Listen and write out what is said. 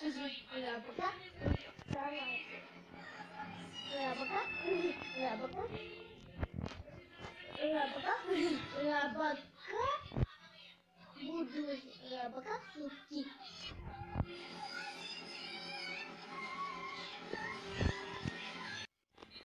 Пока. Рабака. Рабака. Рабка. Рабка. Буду рабака сутки.